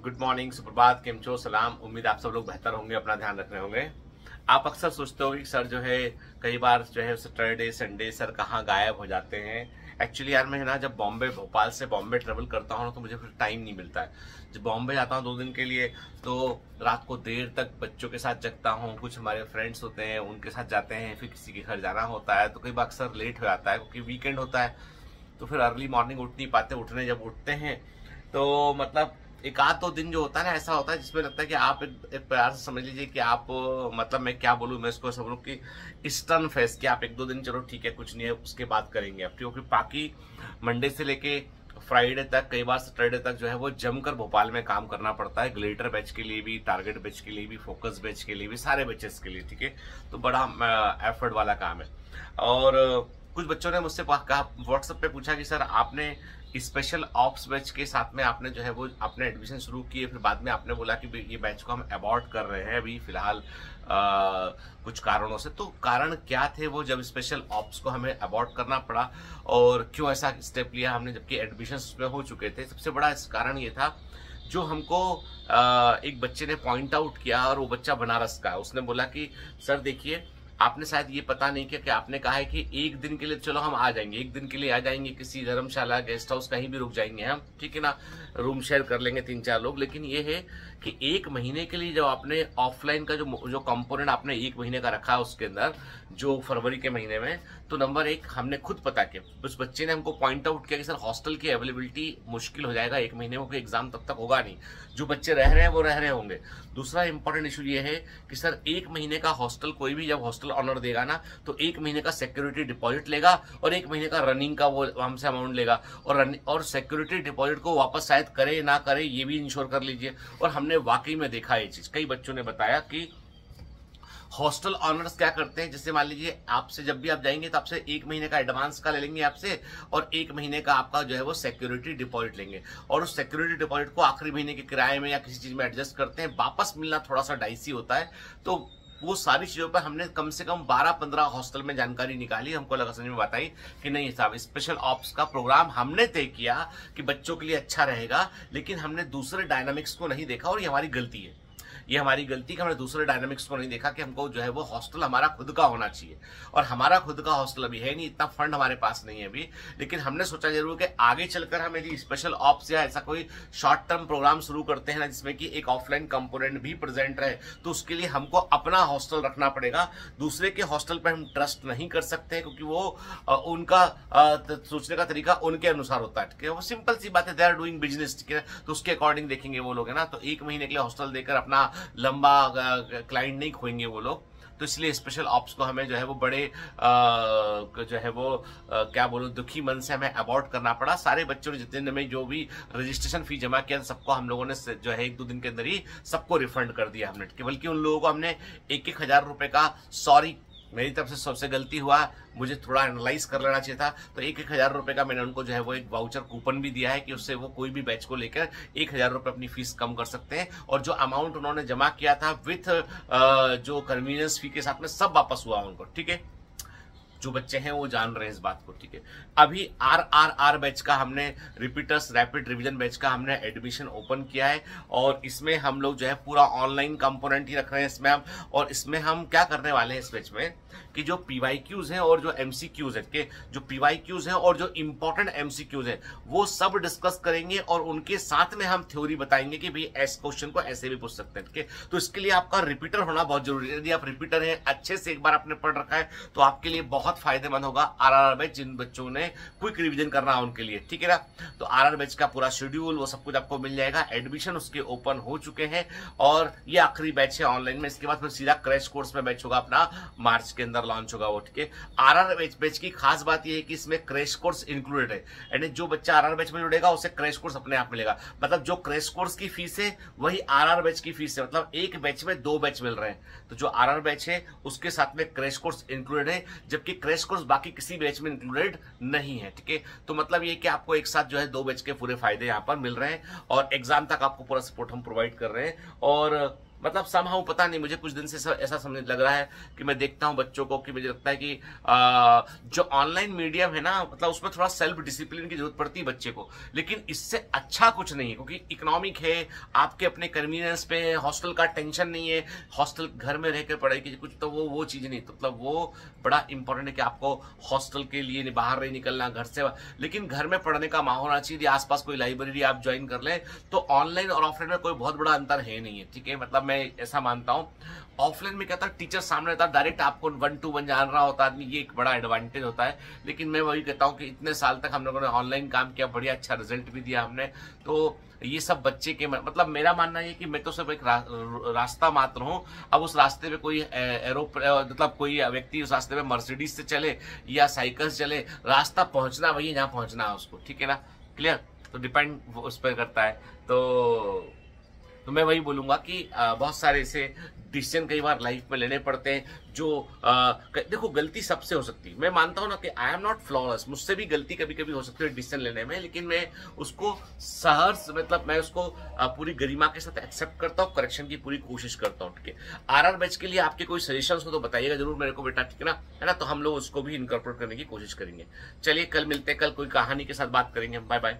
Good morning, सुप्रभात केमचो सलाम। उम्मीद आप सब लोग बेहतर होंगे, अपना ध्यान रख रहे होंगे। आप अक्सर सोचते हो कि सर जो है, कई बार जो है, सैटरडे, संडे, सर कहाँ गायब हो जाते हैं। एक्चुअली यार, मैं ना जब बॉम्बे, भोपाल से बॉम्बे ट्रेवल करता हूँ तो मुझे फिर टाइम नहीं मिलता है। जब बॉम्बे जाता हूँ दो दिन के लिए तो रात को देर तक बच्चों के साथ जगता हूँ। कुछ हमारे फ्रेंड्स होते हैं, उनके साथ जाते हैं, फिर किसी के घर जाना होता है तो कई बार अक्सर लेट हो जाता है, क्योंकि वीकेंड होता है तो फिर अर्ली मॉर्निंग उठ नहीं पाते, उठने जब उठते हैं तो मतलब एक आध दो दिन जो होता है ना ऐसा होता है जिसमें लगता है कि आप एक, एक से समझ लीजिए कि आप मतलब मैं क्या बोलूँ मैं इसको समझूँ कि स्टर्न फेस कि आप एक दो दिन चलो ठीक है कुछ नहीं है उसके बाद करेंगे आप। क्योंकि बाकी मंडे से लेके फ्राइडे तक कई बार सैटरडे तक जो है वो जमकर भोपाल में काम करना पड़ता है। ग्लेटर बैच के लिए भी टारगेट बैच के लिए भी फोकस बैच के लिए भी सारे बैचेस के लिए ठीक है? तो बड़ा एफर्ट वाला काम है। और कुछ बच्चों ने मुझसे कहा व्हाट्सएप पे पूछा कि सर आपने स्पेशल ऑप्स बैच के साथ में आपने जो है वो आपने एडमिशन शुरू किए, फिर बाद में आपने बोला कि ये बैच को हम अबॉर्ड कर रहे हैं अभी फ़िलहाल कुछ कारणों से। तो कारण क्या थे वो जब स्पेशल ऑप्स को हमें अबॉर्ड करना पड़ा और क्यों ऐसा स्टेप लिया हमने जबकि एडमिशन उसमें हो चुके थे? सबसे बड़ा कारण ये था जो हमको एक बच्चे ने पॉइंट आउट किया और वो बच्चा बनारस का उसने बोला कि, सर देखिए आपने शायद ये पता नहीं किया कि आपने कहा है कि एक दिन के लिए चलो हम आ जाएँगे, एक दिन के लिए आ जाएँगे, किसी धर्मशाला, गेस्ट हाउस कहीं भी रुक जाएँगे हम ठीक है ना? रूम शेयर कर लेंगे तीन चार लोग, लेकिन ये है कि एक महीने के लिए जब आपने ऑफलाइन का जो जो कंपोनेंट आपने एक महीने का रखा है उसके अंदर, जो फरवरी के महीने में तो नंबर एक, हमने खुद पता किया। उस बच्चे ने हमको पॉइंट आउट किया कि सर हॉस्टल की अवेलेबिलिटी मुश्किल हो जाएगा, एक महीने में एग्ज़ाम तब तक होगा नहीं। जो बच्चे रह रहे हैं, वो रह रहे होंगे। दूसरा इंपॉर्टेंट इशू ये है कि सर एक महीने का हॉस्टल कोई भी, जब हॉस्टल ऑनर देगा ना तो एक महीने का सिक्योरिटी डिपॉजिट लेगा और एक महीने का रनिंग का वो हमसे अमाउंट लेगा। और और सिक्योरिटी डिपॉजिट को वापस शायद करे ना करे, ये भी इंश्योर कर लीजिए। और हमने वाकई में देखा ये चीज़। कई बच्चों ने बताया कि हॉस्टल ऑनर्स क्या करते हैं? जैसे मान लीजिए, आपसे जब भी आप जाएँगे तो आपसे एक महीने का एडवांस का ले लेंगे आपसे और एक महीने का आपका जो है वो सिक्योरिटी डिपॉजिट लेंगे। और उस सिक्योरिटी डिपॉजिट को आखिरी महीने के किराए में या किसी चीज़ में एडजस्ट करते हैं। वापस मिलना थोड़ा सा डाइसी होता है। तो वो सारी चीज़ों पर हमने कम से कम 12-15 हॉस्टल में जानकारी निकाली, हमको लगा समझ में बताई कि नहीं साहब स्पेशल ऑप्स का प्रोग्राम हमने तय किया कि बच्चों के लिए अच्छा रहेगा, लेकिन हमने दूसरे डायनामिक्स को नहीं देखा और ये हमारी गलती है। ये हमारी गलती कि हमने दूसरे डायनामिक्स को नहीं देखा कि हमको जो है वो हॉस्टल हमारा खुद का होना चाहिए। और हमारा खुद का हॉस्टल अभी है नहीं, इतना फंड हमारे पास नहीं है अभी। लेकिन हमने सोचा ज़रूर कि आगे चलकर हम यदि स्पेशल ऑप्स या ऐसा कोई शॉर्ट टर्म प्रोग्राम शुरू करते हैं ना, जिसमें कि एक ऑफलाइन कंपोनेंट भी प्रेजेंट रहे तो उसके लिए हमको अपना हॉस्टल रखना पड़ेगा। दूसरे के हॉस्टल पर हम ट्रस्ट नहीं कर सकते क्योंकि वो उनका सोचने का तरीका उनके अनुसार होता है। वो सिंपल सी बात है दे आर डूइंग बिज़नेस ठीक है। तो उसके अकॉर्डिंग देखेंगे वो लोग, है ना। तो एक महीने के लिए हॉस्टल देकर अपना लंबा क्लाइंट नहीं खोएँगे वो लोग। तो इसलिए स्पेशल ऑप्स को हमें जो है वो बड़े आ, जो है वो आ, क्या बोलूँ दुखी मन से हमें अबॉर्ट करना पड़ा। सारे बच्चों ने जितने में जो भी रजिस्ट्रेशन फ़ी जमा किया सबको हम लोगों ने जो है एक दो दिन के अंदर ही सबको रिफंड कर दिया हमने। बल्कि उन लोगों को हमने एक एक हज़ार रुपए का सॉरी मेरी तरफ़ से सबसे गलती हुआ, मुझे थोड़ा एनालाइज कर लेना चाहिए था। तो एक एक हज़ार रुपये का मैंने उनको जो है वो एक वाउचर कूपन भी दिया है कि उससे वो कोई भी बैच को लेकर एक हज़ार रुपये अपनी फ़ीस कम कर सकते हैं। और जो अमाउंट उन्होंने जमा किया था विथ जो कन्वीनियंस फ़ी के साथ में सब वापस हुआ उनको, ठीक है? जो बच्चे हैं, वो जान रहे हैं इस बात को, ठीक है? अभी आर आर आर बैच का हमने रिपीटर्स रैपिड रिवीजन बैच का हमने एडमिशन ओपन किया है और इसमें हम लोग जो है पूरा ऑनलाइन कंपोनेंट ही रख रहे हैं इसमें हम। और इसमें हम क्या करने वाले हैं इस बैच में कि जो पीवाईक्यूज हैं और जो एमसीक्यूज है के जो पीवाईक्यूज हैं और जो इंपॉर्टेंट एमसीक्यूज है, वो सब डिस्कस करेंगे और उनके साथ में हम थ्योरी बताएँगे कि भाई इस क्वेश्चन को ऐसे भी पूछ सकते हैं, ठीक है? तो इसके लिए आपका रिपीटर होना बहुत ज़रूरी है। यदि आप रिपीटर हैं, अच्छे से एक बार आपने पढ़ रखा है तो आपके लिए बहुत फ़ायदेमंद होगा आर आर बैच जिन बच्चों ने क्विक रिविजन करना है उनके लिए। ठीक है ना? तो आर आर बैच का पूरा शेड्यूल वो सब कुछ आपको मिल जाएगा। एडमिशन उसके ओपन हो चुके हैं और ये आखिरी बैच है ऑनलाइन में। इसके बाद फिर सीधा क्रैश कोर्स में बैच होगा अपना। मार्च के अंदर लॉन्च होगा वो, ठीक है? आर आर बैच की खास बात यह है कि इसमें क्रैश कोर्स इंक्लूडेड है। यानी जो बच्चा आर आर बैच में जुड़ेगा, उसे क्रैश कोर्स अपने आप मिलेगा। मतलब जो क्रैश कोर्स की फ़ीस है, वही आर आर बैच की फ़ीस है। मतलब एक बैच में दो बैच मिल रहे हैं। तो जो आर आर बैच है, उसके साथ में क्रैश कोर्स इंक्लूडेड है, जबकि क्रैश कोर्स बाकी किसी बैच में इंक्लूडेड नहीं है, ठीक है? तो मतलब ये कि आपको एक साथ जो है दो बैच के पूरे फ़ायदे यहाँ पर मिल रहे हैं और एग्ज़ाम तक आपको पूरा सपोर्ट हम प्रोवाइड कर रहे हैं और मतलब समहाउ पता नहीं मुझे कुछ दिन से ऐसा समझ लग रहा है कि मैं देखता हूँ बच्चों को कि मुझे लगता है कि आ, जो ऑनलाइन मीडियम है ना मतलब उसमें थोड़ा सेल्फ डिसिप्लिन की ज़रूरत पड़ती है बच्चे को। लेकिन इससे अच्छा कुछ नहीं है क्योंकि इकोनॉमिक है आपके अपने कन्वीनियंस पे है हॉस्टल का टेंशन नहीं है हॉस्टल घर में रहकर पढ़ाई की कुछ तो वो वो चीज़ नहीं। तो मतलब वो बड़ा इंपॉर्टेंट है कि आपको हॉस्टल के लिए बाहर नहीं निकलना घर से लेकिन घर में पढ़ने का माहौल होना चाहिए आसपास कोई लाइब्रेरी आप ज्वाइन कर ले तो ऑनलाइन और ऑफलाइन में कोई बहुत बड़ा अंतर है नहीं है ठीक है? मतलब मैं ऐसा मानता हूँ। ऑफलाइन में था टीचर सामने रहता डायरेक्ट आपको वन टू वन जान रहा होता आदमी ये एक बड़ा एडवांटेज होता है। लेकिन मैं वही कहता हूँ कि इतने साल तक हम लोगों ने ऑनलाइन काम किया बढ़िया अच्छा रिज़ल्ट भी दिया हमने। तो ये सब बच्चे के मतलब मेरा मानना है कि मैं तो सिर्फ़ एक रा, रास्ता मात्र हूँ। अब उस रास्ते पे कोई एरोप मतलब कोई व्यक्ति उस रास्ते पे मर्सिडीज से चले या साइकिल से चले रास्ता पहुँचना वही जहाँ पहुँचना है उसको। ठीक है ना? क्लियर तो डिपेंड उस पर करता है। तो तो मैं वही बोलूँगा कि बहुत सारे ऐसे डिसीज़न कई बार लाइफ में लेने पड़ते हैं जो आ, देखो गलती सबसे हो सकती है। मैं मानता हूँ ना कि आई एम नॉट फ्लॉलेस मुझसे भी गलती कभी कभी हो सकती है डिसीज़न लेने में लेकिन मैं उसको सहर्ष मतलब मैं उसको पूरी गरिमा के साथ एक्सेप्ट करता हूँ करेक्शन की पूरी कोशिश करता हूँ ठीक है। आर आर बैच के लिए आपके कोई सजेशन हो तो बताइएगा ज़रूर मेरे को बेटा ठीक है ना? है ना? तो हम लोग उसको भी इनकॉर्पोरेट करने की कोशिश करेंगे। चलिए कल मिलते हैं कल कोई कहानी के साथ बात करेंगे बाय बाय